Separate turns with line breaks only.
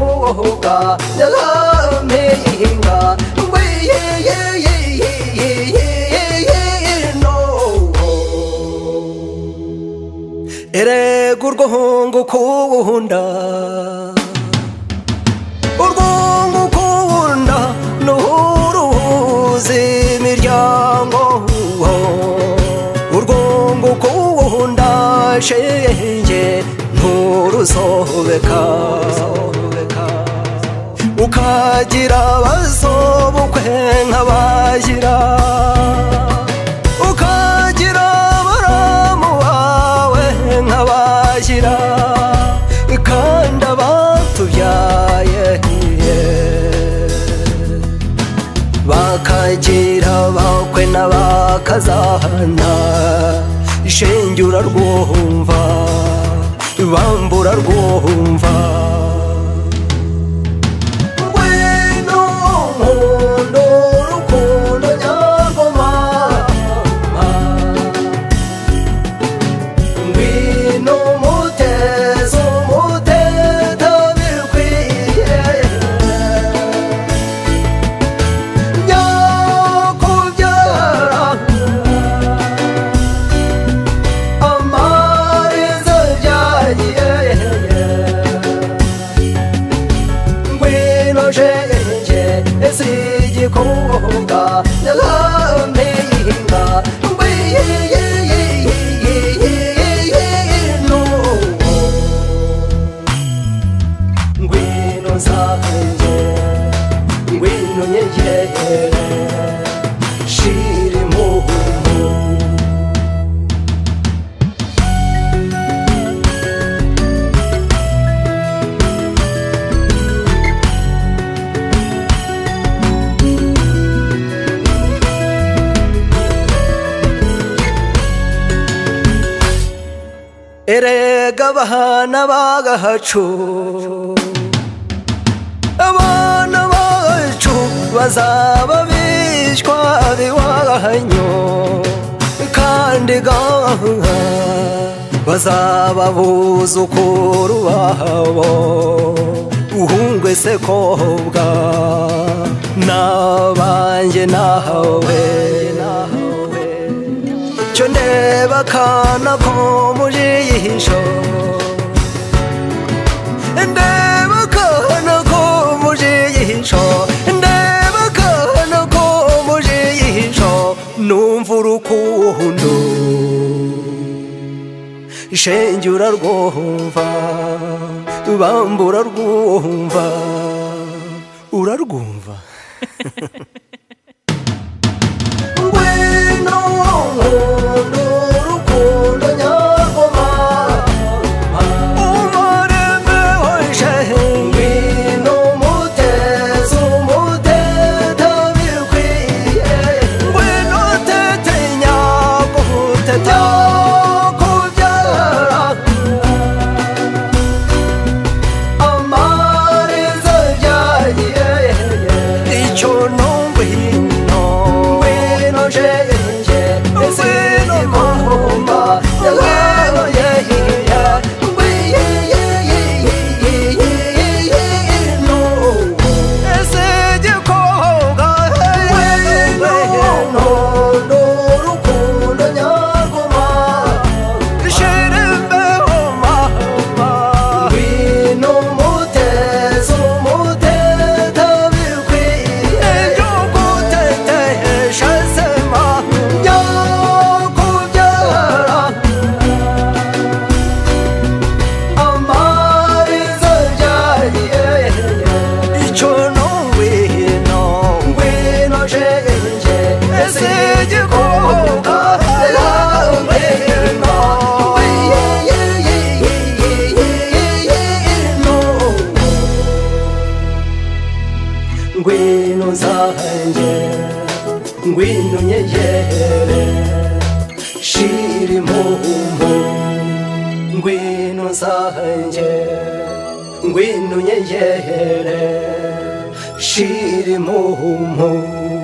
hoga ya la me hinga we ye ye ye ye ye ye ye ye no ere gurgo hongo ko hunda urgongo ko hunda no ruze miryango ho urgongo ko hunda shenge nturusobeka ukagira abazobukwe nk'abagira ukagira abaramu bawe nk'abagira kandi abatubyaye bakagira bakwe n'abakazahana shenge urarwumva bambura rwumva che e si ji ko ga ya la me yin ga tu bai ye ye ye ye ye ye ye no ngwe no sa je ngwe no ye ye she erega abana bagahacu abana bacu bazaba bishwa biwahanyo kandi gaha bazaba abuzukuru babo uhungwe se kobwa nabanjye nawe icyo ndeba akana ko muri iyi joro ndeba akana ko muri iyi joro ndeba akana ko muri iyi joro numva urukundo shenge urarwumva bambura urarwumva urarwumva oh, ngwino nyegere shira impumbu ngwino zanjye ngwino nyegere shira impumbu